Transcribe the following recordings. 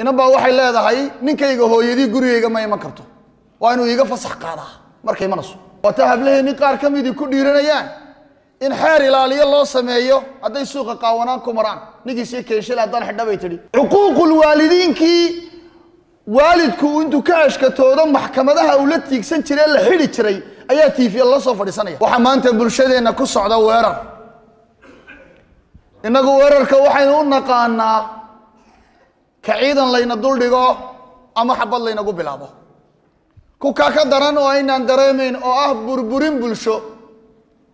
inan baa waxay leedahay ninkayga hooyadii gurigayga ma iman karto. Waa inuu iiga fasax qaadaa. Markay imanayso waata hablaheenni qaar ka midii ku dhiiranayaan. In xeer ilaaliyo loo sameeyo hadday suuqa qaawanaan ku maraan. Ninkiisii keeshale haddaan xidha bay tidhi. Cuquuqulwaalidiinkii waalidku intuu ka ashkatoodo maxkamadaha uu la tiigsan jiray la xidhi jiray ayaa tiifiya la soo fadhiisanaya. Waxaa maanta bulshadeenna ku socda weerar. Innagu weerarka waxaynu u naqaanaa ka ciidan layna duldhigo ama xabad laynagu bilaabo. Kukaa ka daran oo aynaan dareemayn oo ah burburin bulsho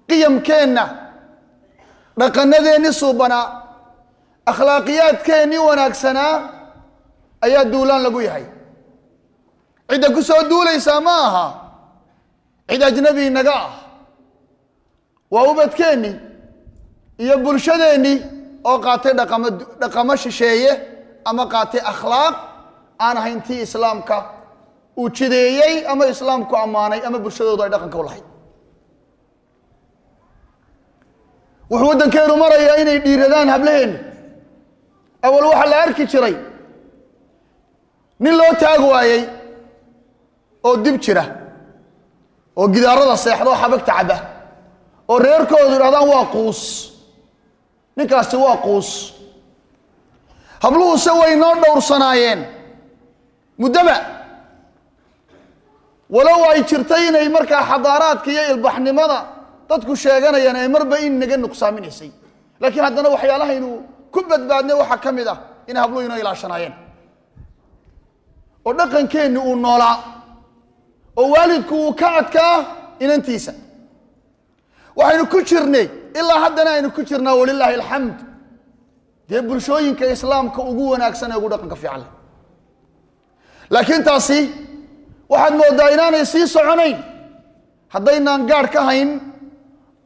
qiyamkeenna dhaqanadeenni suubanaa akhlaaqiyaadkeennii wanaagsanaa ayaa duulaan lagu yahay. Cidda ku soo duulaysaa ma aha cid ajnabi inaga ah. Waa ubadkeennii iyo bulshadeennii oo qaatay dhaqamo dhaqamo shisheeye ama qaatay akhlaaq aan ahayn tii islaamka uu jideeyey ama islaamku ammaanay ama bulshadoodu ay dhaqanka u lahayd. Wuxuu waddankeenu marayaa inay dhiiradaan hablaheenna awal waxaa la arki jiray nin loo taag waayey oo dib jira oo gidaarada seexda xabagta cabba oo reerkoodu idhahdaan waa quus. Ninkaasi waa quus habluhuse way noo dhowrsanaayeen. Muddaba walow ay jirtay inay markaa xadaaraadka iyo ilbaxnimada dadku sheeganayaan ay marba in naga nuqsaaminaysay. Laakiin haddana waxyaalahaynu ku badbaadnay waxaa ka mid ah inay habluhu inoo ilaashanaayeen. Oo dhaqankeenni uu noolaa oo waalidku uu ka adkaa inantiisa. Waxaynu ku jirnay ilaa haddana aynu ku jirnaa walilaahi alxamd dee bulshooyinka islaamka ugu wanaagsan ee ugu dhaqanka fiican leh. Laakiin taasi waxaad mooddaa inaanay sii soconayn. Haddaynaan gaadh ka hayn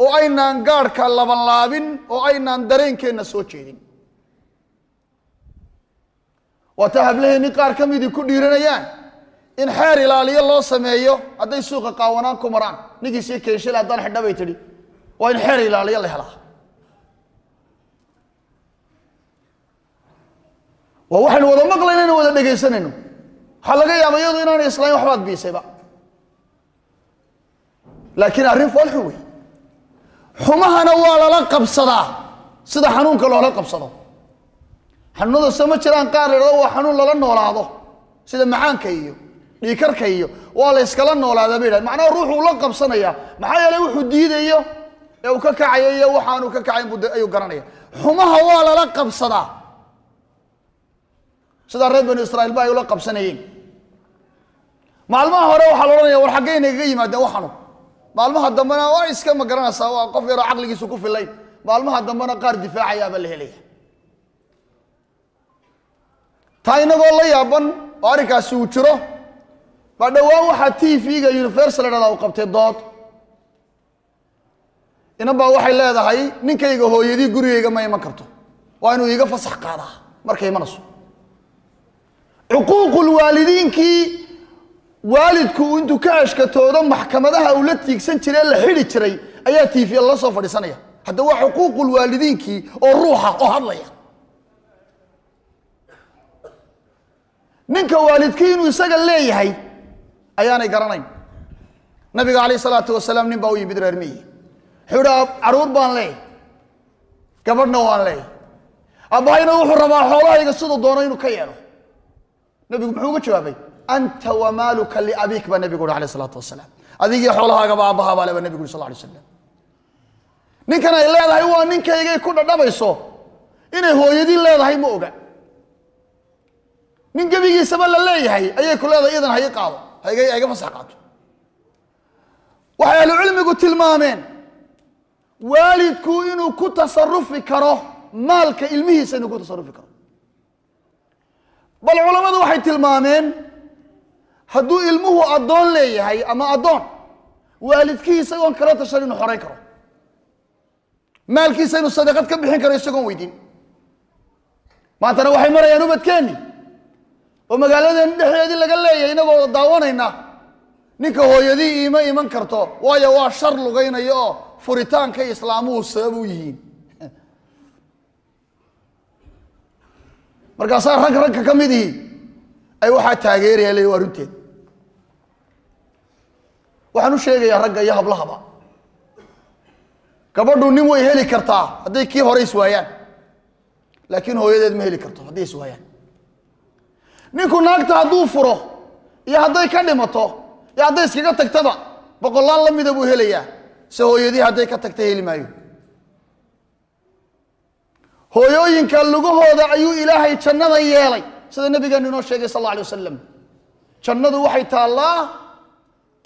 oo aynaan gaadhka labanlaabin oo aynaan dareenkeenna soo jeedin. Waata hablaheenni qaar ka midii ku dhiiranayaan in xeer ilaaliyo loo sameeyo hadday suuqa qaawanaan ku maraan. Ninkiisii keeshale haddaan xidha bay tidhi. Waa in xeer ilaaliyo la helaa waa waxaynu wada maqlayna inaan wada dhegaysanayno. Waxaa laga yaaba iyadu inaanay islayn waxbaad biisayba laakiin arrin foolxun wey. Xumahana waa lala qabsadaa. Sida xanuunka loola qabsado. Xanuunada ma jiraan qaar la idhahdo waa xanuun lala noolaado. Sida macaanka iyo dhiikarka iyo waa la yskala noolaadaa bay yidhahd macnaha ruuxuu la qabsanaya maxaa yeelay wuxuu diidayo ee uu ka kacayo iyo waxaanu ka kacayn buu ayuu garanaya. Xumaha waa lala qabsadaa sidaa reer banu israiil ba ay ula qabsanayeen maalmaha hore waxaa la odhanaya war xaggay nagaga yimaadeen waxanu maalmaha dambena waa iska ma garanaysaa waa qof yaroo caqligiisu ku filayn maalmaha dambena qaar difaacayaabaa la helaya taa inagoo la yaaban oo arrinkaasi uu jiro baa dhowaan waxaa t v-ga universal dhada u qabtay dood. Inan waxay leedahay ninkayga hooyadii gurigayga ma iman karto. Waa inuu iiga fasax qaadaa markay imanayso cuquuqulwaalidiinkii waalidku intuu ka ashkatoodo maxkamadaha uu la tiigsan jiray la xidhi jiray ayaa tiifiya la soo fadhiisanaya. Hadda waa xuquuqulwaalidiinkii oo ruuxa oo hadlaya. Ninka waalidkii inuu isaga leeyahay ayaanay garanayn. Nabiga calayh salaatu wasalaam nin baa u yimid reer miyi. Wuxuu idhi carruur baan leeyahy gabadhna waan leeyahy abbahayna wuxuu rabaa xoolahayga siduu doono inuu ka yeelo nabigu muxuu uga jawaabay anta wamaaluka liabiik baa nabigu uhi alayh salaatu wasalaam adigii xoolahaagaba aabbahaa baa le baa nabigu uri sal lay slam ninkan ay leedahay waa ninkaygay ku dhadhabayso. Inay hooyadii leedahay ma oga. Nin gebigiisaba la leeyahay ayay ku leedahay idan hay hayga hayga fasax qaato waxay ahlucilmigu tilmaameen waalidku inuu ku tasarufi karo maalka ilmihiisa inuu ku tasarufi karo bal culammadu waxay tilmaameen hadduu ilmuhu addoon leeyahay ama addoon waalidkii isagoon kala tashan inuu xorayn karo. Maalkiisa inuu sadaqad ka bixin karo isagoon weydiin maantana waxay marayaan ubadkeenni oo magaaladeen dhexdeedii laga leeyahay inagoo daawanayna ninka hooyadii iima iman karto waayo waa shar lugaynaya oo furitaanka islaamuhu sabab u yihiin markaasaa rag ragka ka mid ihi ay waxaa taageerayaan leeyihiin waa runteed waxaan u sheegayaa ragga iyo hablahaba gabadhu nin way heli kartaa hadday kii hore iswaayaan laakiin hooyadeed ma heli karto hadday iswaayaan ninku naagta hadduu furo iyo hadday ka dhimato iyo hadday iskaga tagtaba boqolaal la mida buu helayaa. Se hooyadii hadday ka tagta heli maayo hooyooyinka lugahooda ayuu ilaahay jannada yeelay. Sida nabigeenu inoo sheegay sal alla alay wasalam jannadu waxay taallaa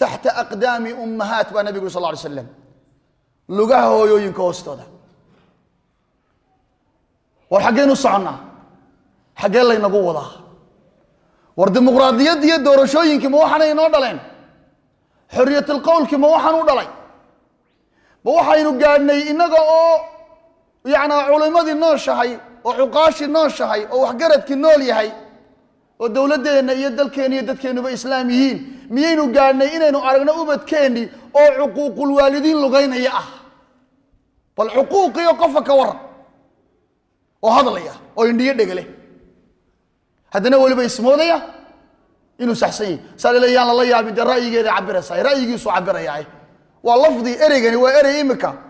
taxta aqdaami ummahaat baa nabigu sal lla alay slam lugaha hooyooyinka hoostooda. War xaggeen u soconnaa. Xaggee laynagu wadaa. War dimuqraadiyaddi iyo doorashooyinkii ma waxaanay inoo dhaleen. Xorriyatilqowlkii ma waxaan u dhalay. Ma waxaynu gaadhnay innaga oo yacnaa culimmadii nooshahay oo cuqaashii nooshahay oo waxgaradkii nool yahay oo dowladdeenna iyo dalkeenna iyo dadkeennuba islaam yihiin miyaynu gaadhnay inaynu aragno ubadkeennii oo cuquuqulwaalidiin lugaynaya ah. Bal cuquuqiyo qofa ka waran oo hadlaya oo indhiyo dhegale. Haddana weliba ismoodaya inuu saxsan yahi saa yaan lala yaabin dee ra'yigeeda cabiraysaa ra'yigiisu cabirayaa waa lafdi ereygani waa erey imika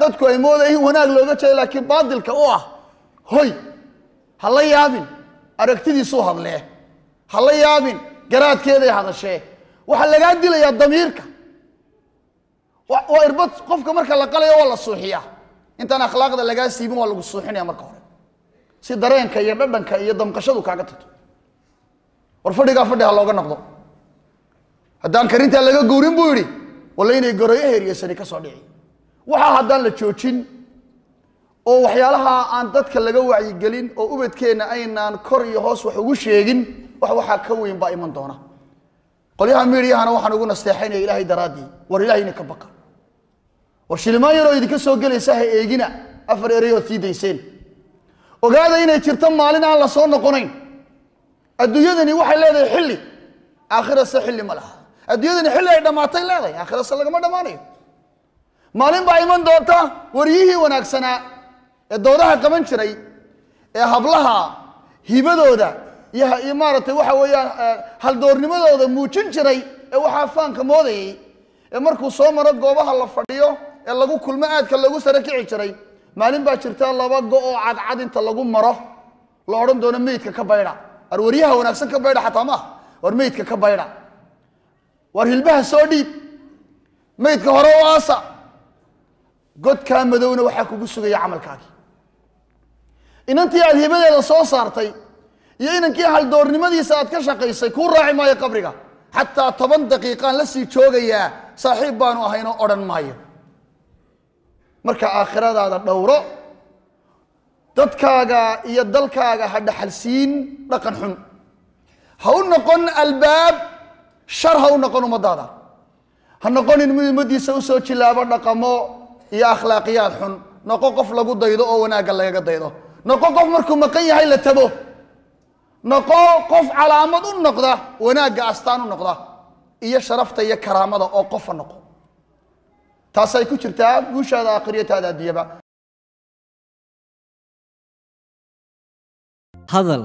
dadku ay moodaya in wanaag looga jeedo laakiin baadilka u ah hoy ha la yaabin aragtidiisuu hadlee. Ha la yaabin garaadkeeday hadashee waxaa lagaa dilayaa damiirka. Waa irbad qofka marka la qalayo waa la suuxiyaa. Intaan akhlaaqda lagaa siibin waa lagu suuxinaya marka hore. Si dareenka iyo dhadhanka iyo damqashadu kaaga tagto war fadhigaa fadhi ha looga noqdo. Haddaan karintaa laga guurin buu yidhi walla inay goroyo heryasani ka soo dhici waxaa haddaan la joojin oo waxyaalaha aan dadka laga wacyigelin oo ubadkeenna aynaan kor iyo hoos wax ugu sheegin wax waxaa ka weyn baa iman doona. Qolyaha miidiyahana waxaan ugu nasteexaynaya ilaahay daraaddii war ilaahayna ka baqa. War shilimaan yaroo idinka soo gelaysa ha eegina afar ereyood sii dayseen. Ogaada inay jirto maalin aan la soo noqonayn. Adduunyadani waxay leedahay xilli aakhirase xilli ma laha. Adduunyadani xilli ay dhammaatay leedahay aakhirase lagama dhammaanayo maalin baa iman doonta waryihii wanaagsanaa ee doodaha qaban jiray ee hablaha hibadooda iyo maaragtay waxa weeyaan haldoornimadooda muujin jiray ee waxaa faanka moodayay ee markuu soo maro goobaha la fadhiyo ee lagu kulmo aadka lagu sare kici jiray maalin baa jirta laba go-oo cadcad inta lagu maro la odhan doono meydka ka baydha war waryaha wanaagsan ka baydha xataa maaha war meydka ka baydha war hilbaha soo dhiib meydka hore u aasa godkaa madowna waxaa kugu sugaya camalkaagii inantii aad hibadeeda soo saartay iyo inankii haldoornimadiisa aad ka shaqaysay kuu raaci maayo qabriga. Xataa toban daqiiqaan la sii joogayaa saaxiib baanu ahaynoo odhan maayo. Marka aakhiradaada dhowro dadkaaga iyo dalkaaga ha dhaxalsiin dhaqan xun. Ha u noqon albaab shar ha u noqon ummadaada ha noqonin mid ummaddiisa u soo jilaabo dhaqamo iyo akhlaaqiyaad xun. Noqo qof lagu daydo oo wanaagga lagaga daydo. Noqo qof markuu maqan yahay la tabo noqo qof calaamad u noqda wanaagga astaan u noqda. Iyo sharafta iyo karaamada oo qofa noqo. Taasay ku jirtaa guushaada aakhiriyataada adduunyaba hadal